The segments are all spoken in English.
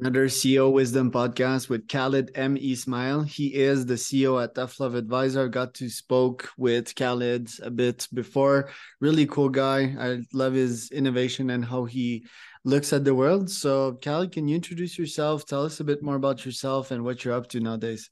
Another CEO Wisdom podcast with Khaled M. Ismail. He is the CEO at Tough Love Advisor. Got to spoke with Khaled a bit before. Really cool guy. I love his innovation and how he looks at the world. So, Khaled, can you introduce yourself? Tell us a bit more about yourself and what you're up to nowadays.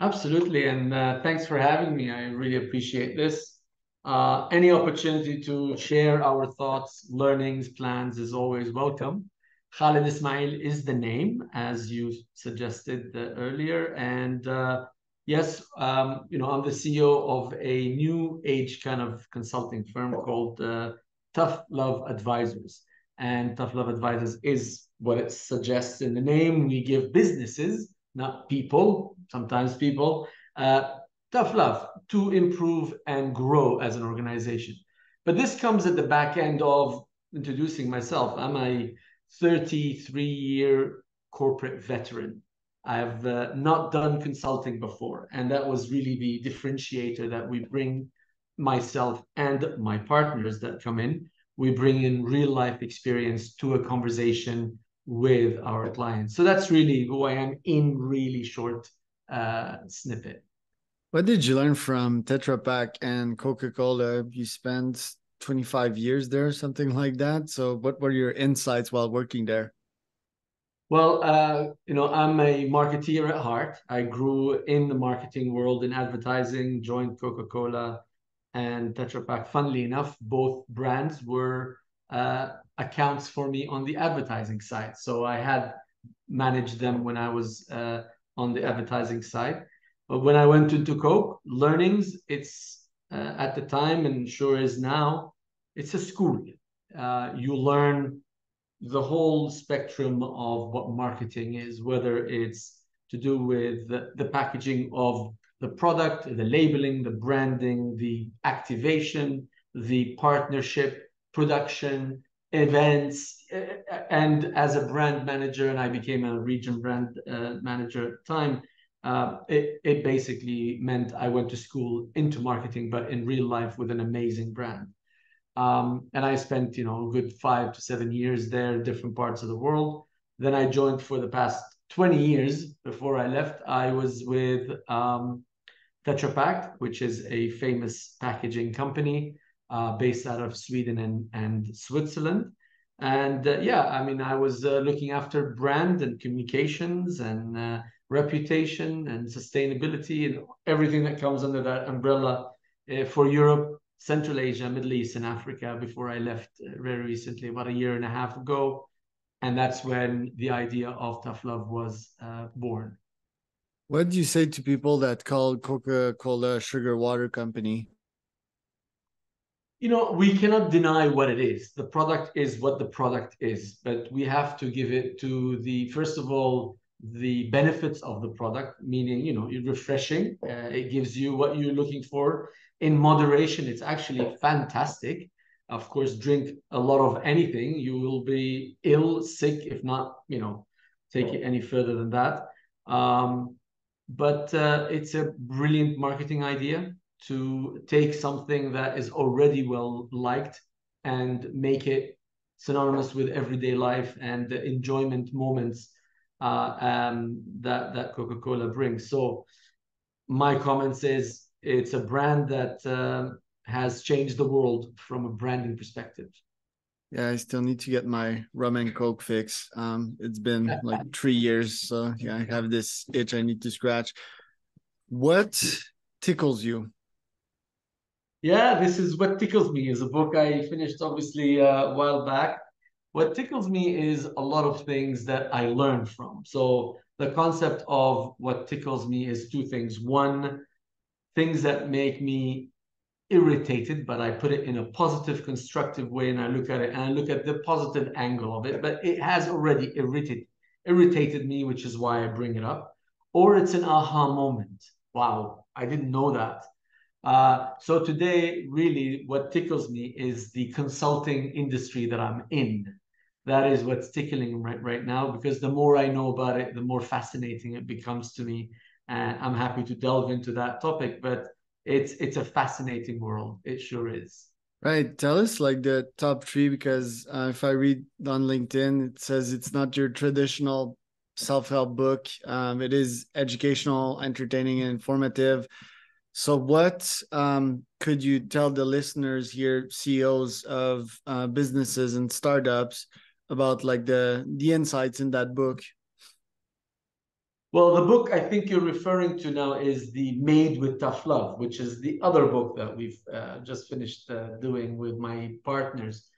Absolutely, and uh, thanks for having me. I really appreciate this. Uh, any opportunity to share our thoughts, learnings, plans is always welcome. Khaled Ismail is the name, as you suggested earlier. And uh, yes, um, you know, I'm the CEO of a new age kind of consulting firm called uh, Tough Love Advisors. And Tough Love Advisors is what it suggests in the name. We give businesses, not people, sometimes people, uh, tough love to improve and grow as an organization. But this comes at the back end of introducing myself. I'm a 33 year corporate veteran. I've uh, not done consulting before. And that was really the differentiator that we bring myself and my partners that come in. We bring in real life experience to a conversation with our clients. So that's really who I am in really short uh, snippet. What did you learn from Tetra Pak and Coca Cola? You spent 25 years there, something like that. So, what were your insights while working there? Well, uh, you know, I'm a marketeer at heart. I grew in the marketing world in advertising, joined Coca Cola and Tetra Pak. Funnily enough, both brands were uh, accounts for me on the advertising side. So, I had managed them when I was uh, on the advertising side. But when I went into Coke, learnings, it's uh, at the time and sure is now, it's a school. Uh, you learn the whole spectrum of what marketing is, whether it's to do with the, the packaging of the product, the labeling, the branding, the activation, the partnership, production, events. And as a brand manager, and I became a region brand uh, manager at the time, uh, it, it basically meant I went to school into marketing, but in real life with an amazing brand. Um, and I spent, you know, a good five to seven years there, different parts of the world. Then I joined for the past 20 years before I left. I was with um, Tetra Pak, which is a famous packaging company uh, based out of Sweden and, and Switzerland. And uh, yeah, I mean, I was uh, looking after brand and communications and uh, reputation and sustainability and everything that comes under that umbrella uh, for Europe, Central Asia, Middle East, and Africa before I left uh, very recently, about a year and a half ago. And that's when the idea of Tough Love was uh, born. What do you say to people that call Coca Cola sugar water company? You know, we cannot deny what it is. The product is what the product is, but we have to give it to the, first of all, the benefits of the product, meaning, you know, you're refreshing. Uh, it gives you what you're looking for in moderation. It's actually fantastic. Of course, drink a lot of anything. You will be ill, sick, if not, you know, take it any further than that. Um, but uh, it's a brilliant marketing idea to take something that is already well liked and make it synonymous with everyday life and the enjoyment moments uh, um, that that Coca-Cola brings. So my comments is it's a brand that uh, has changed the world from a branding perspective. Yeah, I still need to get my rum and coke fix. Um, it's been like three years, so yeah, I have this itch I need to scratch. What tickles you? Yeah, this is what tickles me. is a book I finished obviously uh, a while back what tickles me is a lot of things that I learned from. So the concept of what tickles me is two things. One, things that make me irritated, but I put it in a positive, constructive way, and I look at it and I look at the positive angle of it. But it has already irritated irritated me, which is why I bring it up. Or it's an aha moment. Wow, I didn't know that. Uh, so today, really, what tickles me is the consulting industry that I'm in that is what's tickling right right now because the more I know about it, the more fascinating it becomes to me. And I'm happy to delve into that topic. But it's it's a fascinating world. It sure is. Right. Tell us like the top three because uh, if I read on LinkedIn, it says it's not your traditional self help book. Um, it is educational, entertaining, and informative. So, what um, could you tell the listeners here, CEOs of uh, businesses and startups, about like the the insights in that book? Well, the book I think you're referring to now is the Made with Tough Love, which is the other book that we've uh, just finished uh, doing with my partners.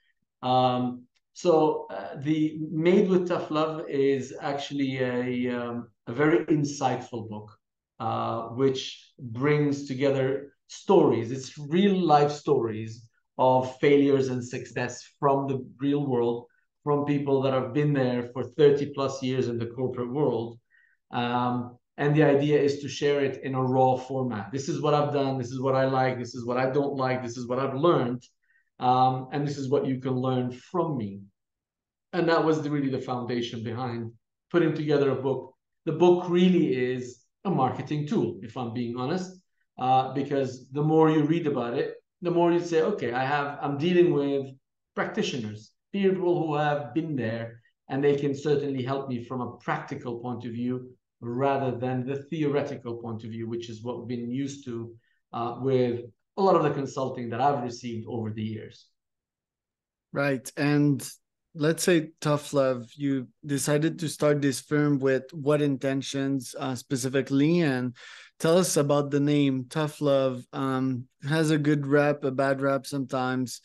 Um, so uh, the Made with Tough Love is actually a, um, a very insightful book, uh, which brings together stories. It's real life stories of failures and success from the real world, from people that have been there for 30 plus years in the corporate world um, and the idea is to share it in a raw format. This is what I've done. This is what I like. This is what I don't like. This is what I've learned. Um, and this is what you can learn from me. And that was the, really the foundation behind putting together a book. The book really is a marketing tool, if I'm being honest, uh, because the more you read about it, the more you say, okay, I have, I'm dealing with practitioners, people who have been there, and they can certainly help me from a practical point of view rather than the theoretical point of view, which is what we've been used to uh, with a lot of the consulting that I've received over the years. Right. And let's say tough love you decided to start this firm with what intentions uh, specifically and tell us about the name tough love um, has a good rap a bad rap sometimes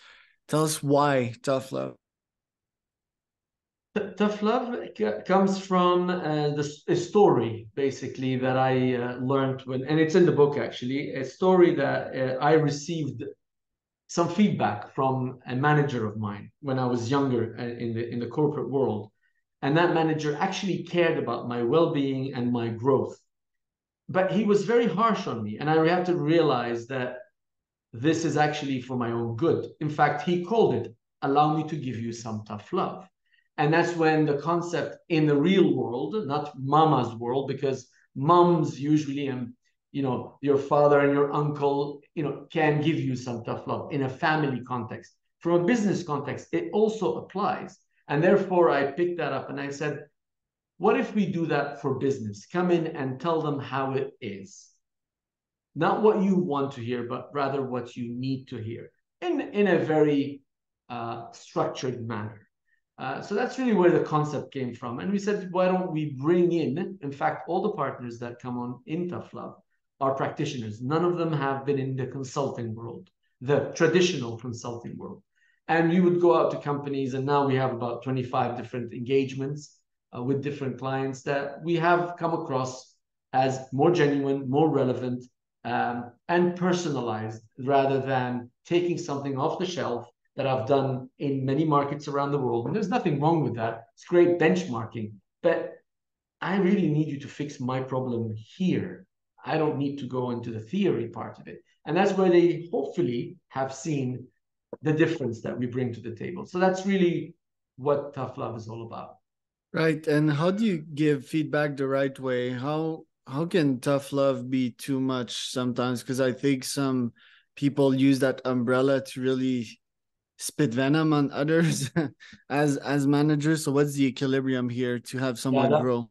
tell us why tough love Tough love comes from uh, a story basically that I uh, learned when, and it's in the book actually, a story that uh, I received some feedback from a manager of mine when I was younger uh, in the in the corporate world, and that manager actually cared about my well-being and my growth, but he was very harsh on me, and I had to realize that this is actually for my own good. In fact, he called it "Allow me to give you some tough love." And that's when the concept in the real world, not mama's world, because moms usually and you know your father and your uncle you know can give you some tough love in a family context. From a business context it also applies. And therefore i picked that up and i said what if we do that for business? Come in and tell them how it is. Not what you want to hear but rather what you need to hear in in a very uh, structured manner uh, so that's really where the concept came from. And we said, why don't we bring in, in fact, all the partners that come on in Tough Love are practitioners. None of them have been in the consulting world, the traditional consulting world. And we would go out to companies, and now we have about 25 different engagements uh, with different clients that we have come across as more genuine, more relevant, um, and personalized rather than taking something off the shelf that I've done in many markets around the world. And there's nothing wrong with that. It's great benchmarking. But I really need you to fix my problem here. I don't need to go into the theory part of it. And that's where they hopefully have seen the difference that we bring to the table. So that's really what tough love is all about. Right. And how do you give feedback the right way? How how can tough love be too much sometimes? Because I think some people use that umbrella to really spit venom on others as as managers? So what's the equilibrium here to have someone yeah, that, grow?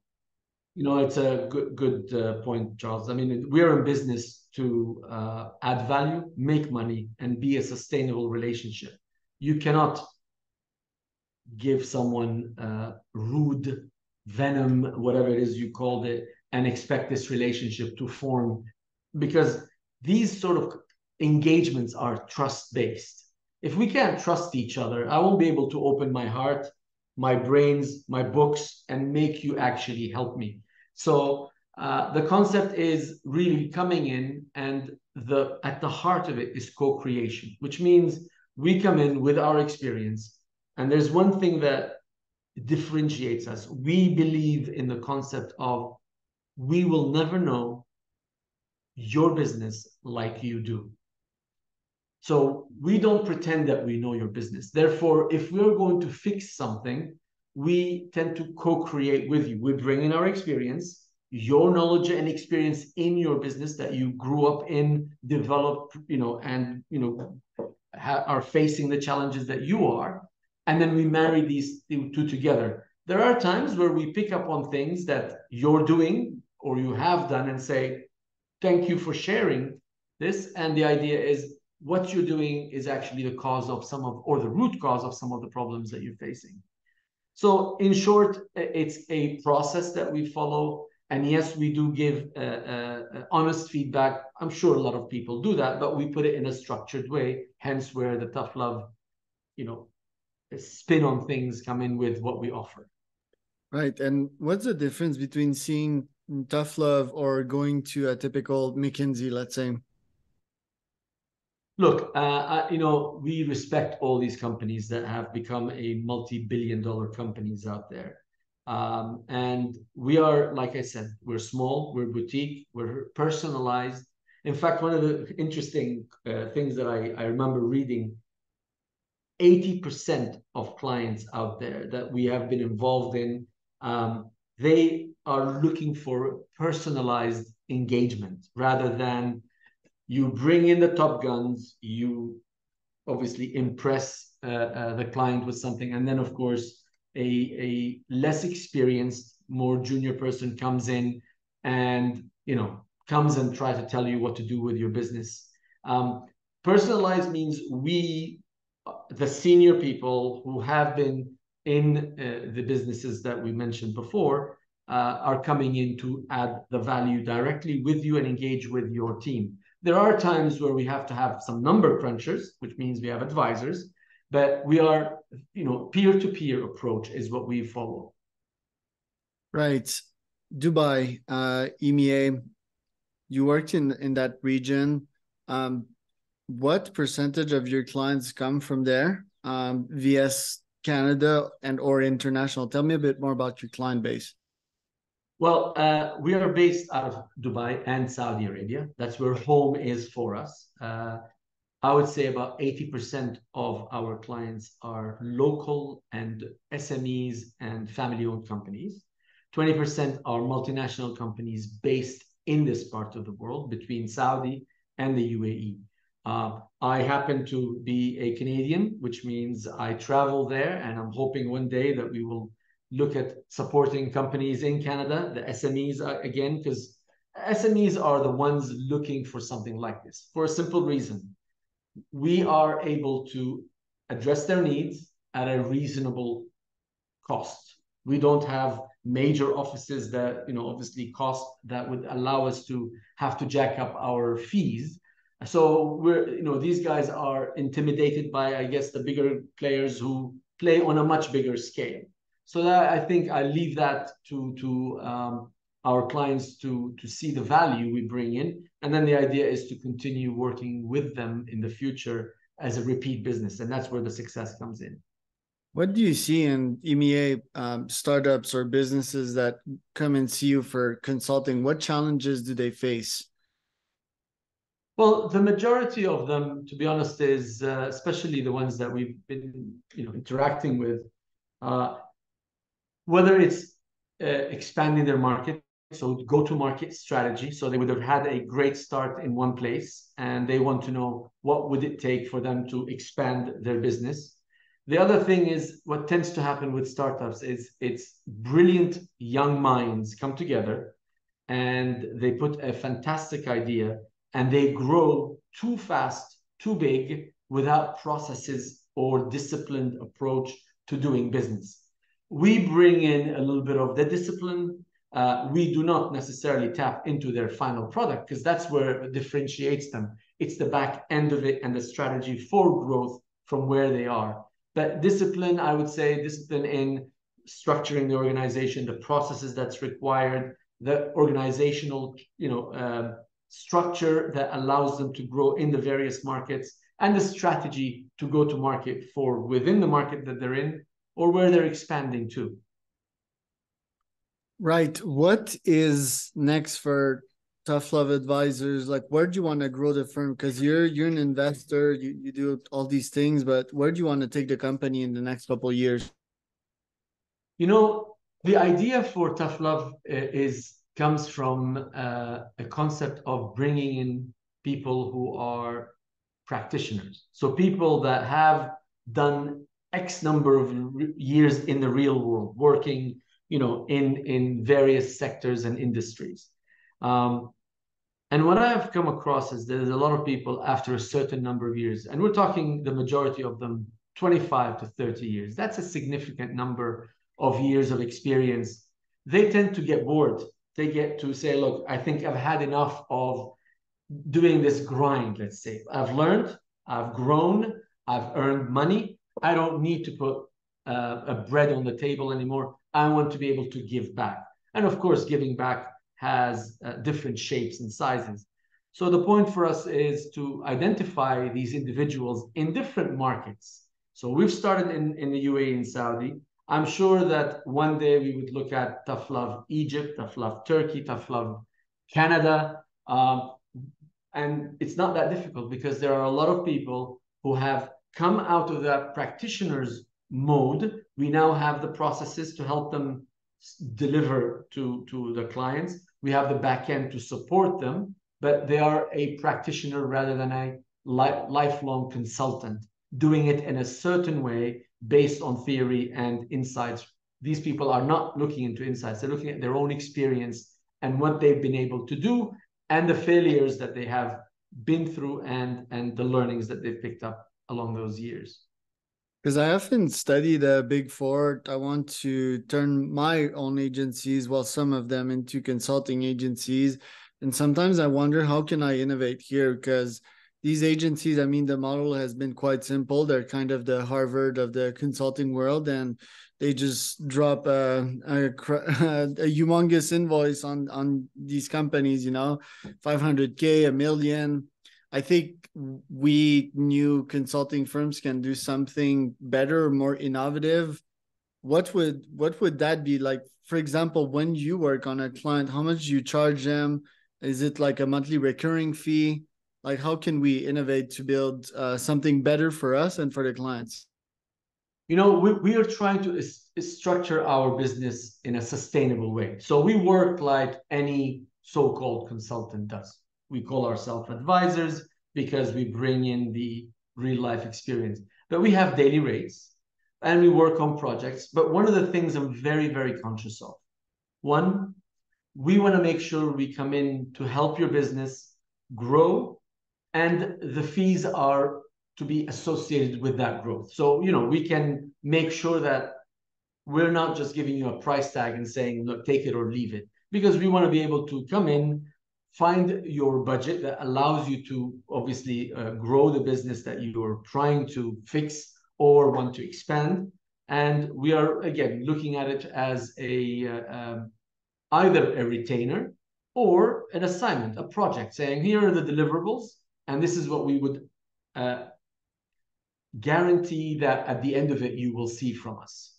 you know it's a good good uh, point charles. I mean we're in business to uh, add value make money and be a sustainable relationship. You cannot give someone uh, rude venom whatever it is you called it and expect this relationship to form because these sort of engagements are trust based if we can't trust each other, I won't be able to open my heart, my brains, my books, and make you actually help me. So uh, the concept is really coming in, and the at the heart of it is co-creation, which means we come in with our experience, and there's one thing that differentiates us. We believe in the concept of we will never know your business like you do. So we don't pretend that we know your business. Therefore, if we're going to fix something, we tend to co-create with you. We bring in our experience, your knowledge and experience in your business that you grew up in, developed, you know, and you know, are facing the challenges that you are, and then we marry these two together. There are times where we pick up on things that you're doing or you have done and say, "Thank you for sharing this." And the idea is what you're doing is actually the cause of some of or the root cause of some of the problems that you're facing. So, in short, it's a process that we follow. And yes, we do give uh, uh, honest feedback. I'm sure a lot of people do that, but we put it in a structured way. Hence, where the tough love, you know, spin on things come in with what we offer. Right. And what's the difference between seeing tough love or going to a typical McKinsey, let's say? Look, uh, you know, we respect all these companies that have become a multi-billion dollar companies out there. Um, and we are, like I said, we're small, we're boutique, we're personalized. In fact, one of the interesting uh, things that I, I remember reading 80% of clients out there that we have been involved in, um, they are looking for personalized engagement rather than you bring in the top guns, you obviously impress uh, uh, the client with something, and then of course a a less experienced, more junior person comes in and you know comes and try to tell you what to do with your business. Um, personalized means we, the senior people who have been in uh, the businesses that we mentioned before, uh, are coming in to add the value directly with you and engage with your team. There are times where we have to have some number crunchers, which means we have advisors, but we are, you know, peer-to-peer approach is what we follow. Right. Dubai, uh, EMEA, you worked in, in that region. Um, what percentage of your clients come from there, um, VS Canada and or international? Tell me a bit more about your client base. Well, uh, we are based out of Dubai and Saudi Arabia. That's where home is for us. Uh, I would say about 80% of our clients are local and SMEs and family owned companies. 20% are multinational companies based in this part of the world between Saudi and the UAE. Uh, I happen to be a Canadian, which means I travel there, and I'm hoping one day that we will look at supporting companies in Canada, the SMEs uh, again, because SMEs are the ones looking for something like this for a simple reason. We are able to address their needs at a reasonable cost. We don't have major offices that, you know, obviously cost that would allow us to have to jack up our fees. So we're, you know, these guys are intimidated by, I guess, the bigger players who play on a much bigger scale. So that I think I leave that to to um, our clients to to see the value we bring in, and then the idea is to continue working with them in the future as a repeat business, and that's where the success comes in. What do you see in EMEA um, startups or businesses that come and see you for consulting? What challenges do they face? Well, the majority of them, to be honest, is uh, especially the ones that we've been, you know, interacting with. Uh, whether it's uh, expanding their market, so go-to-market strategy. So they would have had a great start in one place, and they want to know what would it take for them to expand their business. The other thing is what tends to happen with startups is it's brilliant young minds come together and they put a fantastic idea and they grow too fast, too big without processes or disciplined approach to doing business we bring in a little bit of the discipline. Uh, we do not necessarily tap into their final product because that's where it differentiates them. It's the back end of it and the strategy for growth from where they are. But discipline, I would say, discipline in structuring the organization, the processes that's required, the organizational, you know, uh, structure that allows them to grow in the various markets, and the strategy to go to market for within the market that they're in or where they're expanding to. Right. What is next for Tough Love Advisors? Like, where do you want to grow the firm? Because you're you're an investor, you, you do all these things, but where do you want to take the company in the next couple years? You know, the idea for Tough Love uh, is comes from uh, a concept of bringing in people who are practitioners. So people that have done X number of years in the real world, working, you know, in in various sectors and industries. Um, and what I have come across is there's a lot of people after a certain number of years, and we're talking the majority of them 25 to 30 years. That's a significant number of years of experience. They tend to get bored. They get to say, look, I think I've had enough of doing this grind, let's say. I've learned, I've grown, I've earned money. I don't need to put uh, a bread on the table anymore. I want to be able to give back. And of course, giving back has uh, different shapes and sizes. So the point for us is to identify these individuals in different markets. So we've started in, in the UAE and Saudi. I'm sure that one day we would look at Tough Love Egypt, Tough Love Turkey, Tough Love Canada. Um, and it's not that difficult because there are a lot of people who have come out of that practitioner's mode. We now have the processes to help them deliver to, to the clients. We have the back end to support them, but they are a practitioner rather than a li- lifelong consultant, doing it in a certain way based on theory and insights. These people are not looking into insights, they're looking at their own experience and what they've been able to do and the failures that they have been through and and the learnings that they've picked up along those years because I often study the big four. I want to turn my own agencies, well, some of them into consulting agencies. And sometimes I wonder how can I innovate here? Because these agencies, I mean, the model has been quite simple. They're kind of the Harvard of the consulting world, and they just drop a, a, a humongous invoice on on these companies. You know, 500k, a million I think we new consulting firms can do something better, more innovative. What would what would that be like? For example, when you work on a client, how much do you charge them? Is it like a monthly recurring fee? Like, how can we innovate to build uh, something better for us and for the clients? You know, we, we are trying to structure our business in a sustainable way. So we work like any so-called consultant does we call ourselves advisors because we bring in the real life experience. But we have daily rates and we work on projects. But one of the things I'm very, very conscious of one, we want to make sure we come in to help your business grow and the fees are to be associated with that growth. So, you know, we can make sure that we're not just giving you a price tag and saying, look, take it or leave it, because we want to be able to come in, find your budget that allows you to obviously uh, grow the business that you're trying to fix or want to expand. And we are again looking at it as a uh, um, either a retainer or an assignment, a project, saying here are the deliverables, and this is what we would uh, guarantee that at the end of it you will see from us.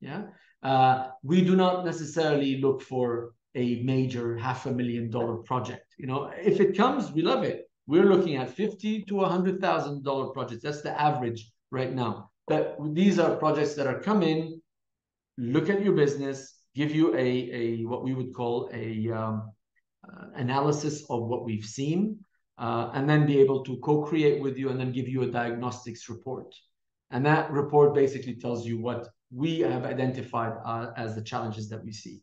Yeah, uh, we do not necessarily look for a major half a million dollar project. You know, if it comes, we love it. We're looking at fifty to a hundred thousand dollar projects. That's the average right now. But these are projects that are coming, look at your business, give you a, a what we would call a um, uh, analysis of what we've seen, uh, and then be able to co-create with you and then give you a diagnostics report. And that report basically tells you what we have identified uh, as the challenges that we see.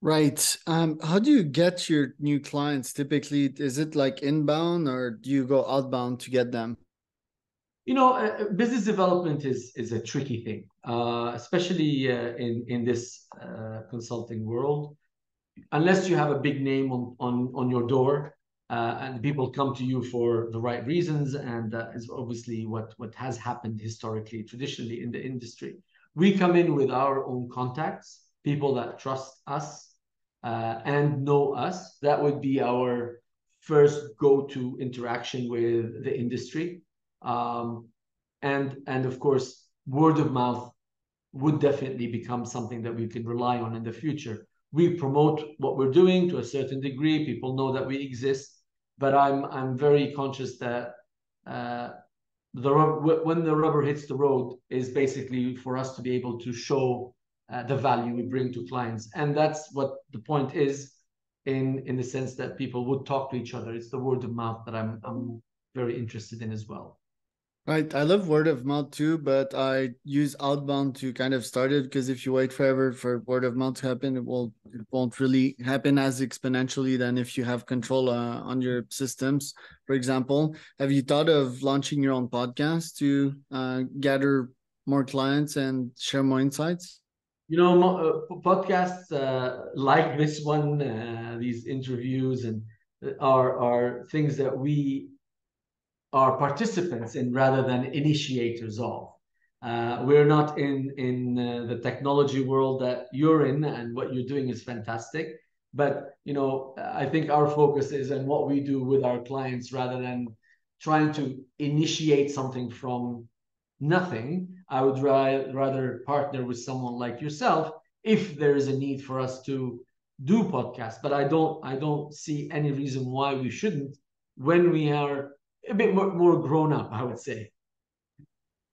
Right. Um, how do you get your new clients typically? Is it like inbound or do you go outbound to get them? You know, uh, uh business development is is a tricky thing, uh, especially uh, in in this uh, consulting world. Unless you have a big name on on on your door, uh, and people come to you for the right reasons, and that is obviously what what has happened historically, traditionally in the industry. We come in with our own contacts, people that trust us, uh, and know us. That would be our first go-to interaction with the industry. Um, and and of course, word of mouth would definitely become something that we can rely on in the future. We promote what we're doing to a certain degree. People know that we exist, but I'm I'm very conscious that uh, the when the rubber hits the road is basically for us to be able to show uh, the value we bring to clients. And that's what the point is in in the sense that people would talk to each other. It's the word of mouth that I'm I'm very interested in as well. Right. I love word of mouth too, but I use outbound to kind of start it because if you wait forever for word of mouth to happen, it will it won't really happen as exponentially than if you have control uh, on your systems. For example, have you thought of launching your own podcast to uh, gather more clients and share more insights? You know, uh, podcasts uh, like this one, uh, these interviews, and uh, are are things that we are participants in rather than initiators of. Uh, we're not in in uh, the technology world that you're in, and what you're doing is fantastic. But you know, I think our focus is on what we do with our clients rather than trying to initiate something from nothing. I would ri- rather partner with someone like yourself if there is a need for us to do podcasts. But I don't I don't see any reason why we shouldn't when we are a bit more, more grown up, I would say.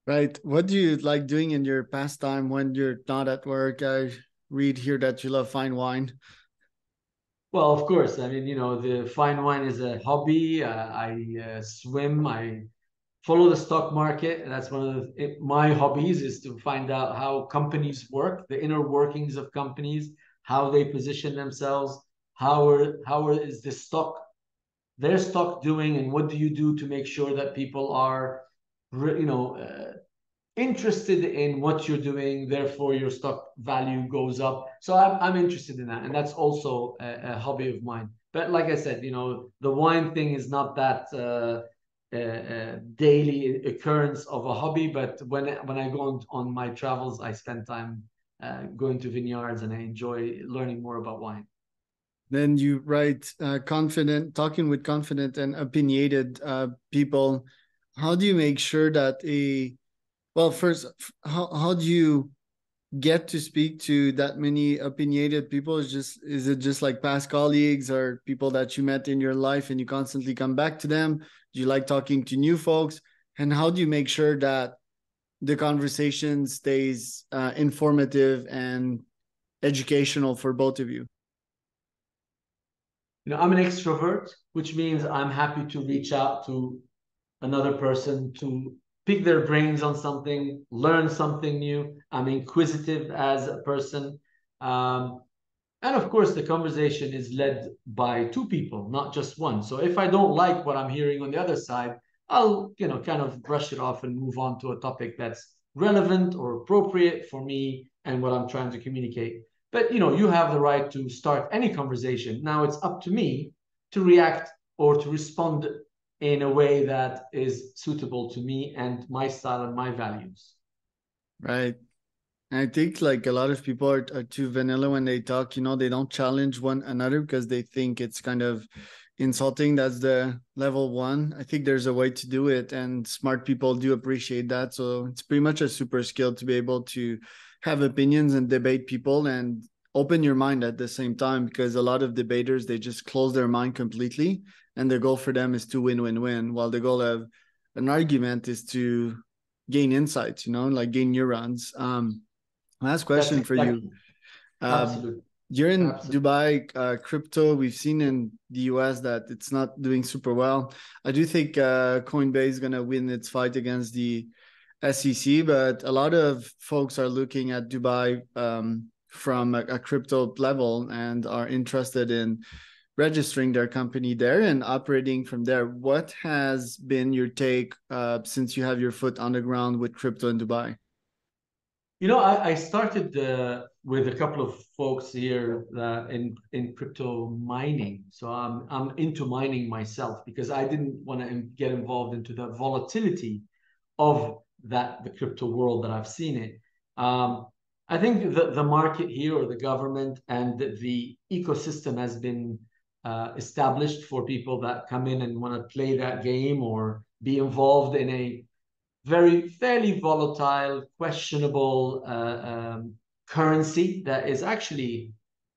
Right. What do you like doing in your pastime when you're not at work? I read here that you love fine wine. Well, of course. I mean, you know, the fine wine is a hobby. Uh, I uh, swim. I follow the stock market. That's one of the, my hobbies is to find out how companies work, the inner workings of companies, how they position themselves, how are, how are, is the stock their stock doing and what do you do to make sure that people are you know uh, interested in what you're doing therefore your stock value goes up so i'm, I'm interested in that and that's also a, a hobby of mine but like i said you know the wine thing is not that uh, uh, daily occurrence of a hobby but when when i go on, on my travels i spend time uh, going to vineyards and i enjoy learning more about wine. Then you write uh, confident talking with confident and opinionated uh, people. How do you make sure that a well first how, how do you get to speak to that many opinionated people? Is just is it just like past colleagues or people that you met in your life and you constantly come back to them? Do you like talking to new folks? And how do you make sure that the conversation stays uh, informative and educational for both of you? You know, I'm an extrovert, which means I'm happy to reach out to another person to pick their brains on something, learn something new. I'm inquisitive as a person. Um, and of course, the conversation is led by two people, not just one. So if I don't like what I'm hearing on the other side, I'll, you know, kind of brush it off and move on to a topic that's relevant or appropriate for me and what I'm trying to communicate. But you know, you have the right to start any conversation. Now it's up to me to react or to respond in a way that is suitable to me and my style and my values. Right. I think like a lot of people are, are too vanilla when they talk, you know, they don't challenge one another because they think it's kind of insulting. That's the level one. I think there's a way to do it, and smart people do appreciate that. So it's pretty much a super skill to be able to have opinions and debate people and open your mind at the same time because a lot of debaters they just close their mind completely and the goal for them is to win win win while the goal of an argument is to gain insights you know like gain neurons. Um last question That's for exactly. you um, you're in Absolutely. dubai uh, crypto. We've seen in the us that it's not doing super well. I do think uh, coinbase is going to win its fight against the SEC, but a lot of folks are looking at Dubai um, from a, a, crypto level and are interested in registering their company there and operating from there. What has been your take uh, since you have your foot on the ground with crypto in Dubai? You know, I, I started uh, with a couple of folks here uh, in in crypto mining. So I'm I'm into mining myself because I didn't want to get involved into the volatility of that the crypto world that I've seen it. Um, I think the, the market here or the government and the, the ecosystem has been uh, established for people that come in and want to play that game or be involved in a very fairly volatile, questionable uh, um, currency that is actually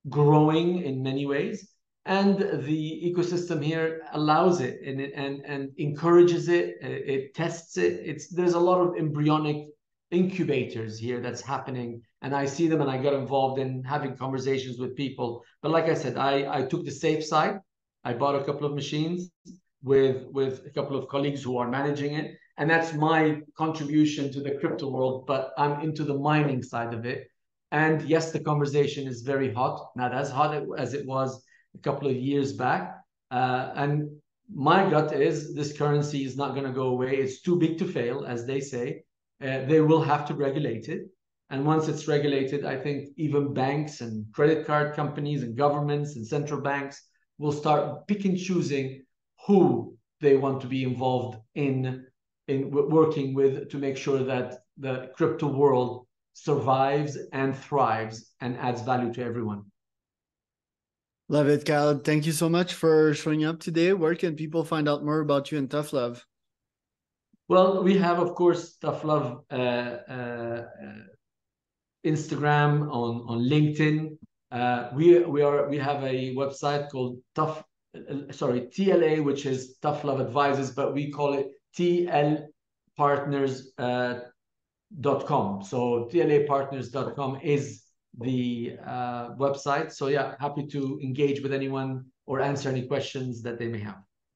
growing in many ways. And the ecosystem here allows it and and and encourages it it tests it. It's there's a lot of embryonic incubators here that's happening and i see them and i got involved in having conversations with people but like i said i i took the safe side i bought a couple of machines with with a couple of colleagues who are managing it, and that's my contribution to the crypto world. But I'm into the mining side of it, and yes, the conversation is very hot, not as hot as it was a couple of years back. Uh, and my gut is this currency is not going to go away. It's too big to fail, as they say. Uh, they will have to regulate it. And once it's regulated, I think even banks and credit card companies and governments and central banks will start pick and choosing who they want to be involved in in working with to make sure that the crypto world survives and thrives and adds value to everyone. Love it, Khaled. Thank you so much for showing up today. Where can people find out more about you and Tough Love? Well, we have, of course, Tough Love uh, uh, Instagram, on on LinkedIn. Uh, we we are we have a website called Tough, uh, sorry TLA, which is Tough Love Advisors, but we call it TL Partners. Uh, dot com. So tlapartners.com is the uh, website. So yeah, happy to engage with anyone or answer any questions that they may have.